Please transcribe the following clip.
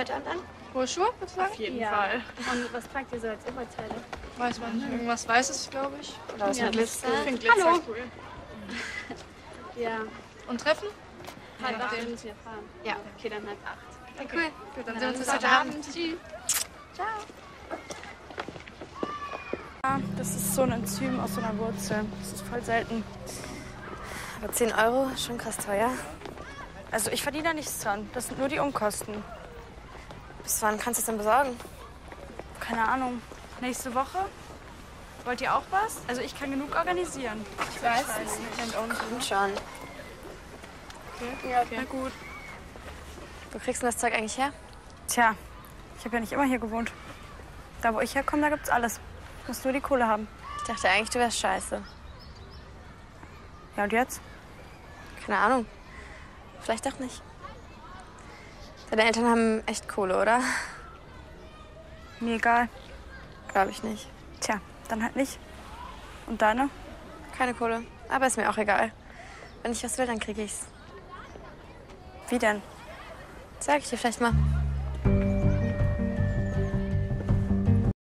Heute Abend an? Hohe Schuhe, würdest du sagen? Auf jeden Ja. Fall. Und was tragt ihr so als Oberteile? Weiß man nicht. Irgendwas Weißes, glaube ich. Oder was Ja, mit Glitzer. Ich finde Glitzer Hallo. cool. Ja. Und Treffen? Halb acht nachdem. müssen wir fahren. Ja. Okay, dann halb acht. Okay, cool. Gut, dann Na, sehen wir uns dann heute Abend. heute Tschüss. Das ist so ein Enzym aus so einer Wurzel. Das ist voll selten. Aber 10 Euro, schon krass teuer. Also ich verdiene da nichts dran. Das sind nur die Unkosten. Bis wann kannst du es denn besorgen? Keine Ahnung. Nächste Woche? Wollt ihr auch was? Also ich kann genug organisieren. Ich weiß es nicht. Kommt schon. Na gut. Wo kriegst du das Zeug eigentlich her? Tja, ich habe ja nicht immer hier gewohnt. Da wo ich herkomme, da gibt's alles. Musst nur die Kohle haben. Ich dachte eigentlich, du wärst scheiße. Ja und jetzt? Keine Ahnung. Vielleicht doch nicht. Deine Eltern haben echt Kohle, oder? Mir egal. Glaube ich nicht. Tja, dann halt nicht. Und deine? Keine Kohle. Aber ist mir auch egal. Wenn ich was will, dann krieg ich's. Wie denn? Sag ich dir vielleicht mal.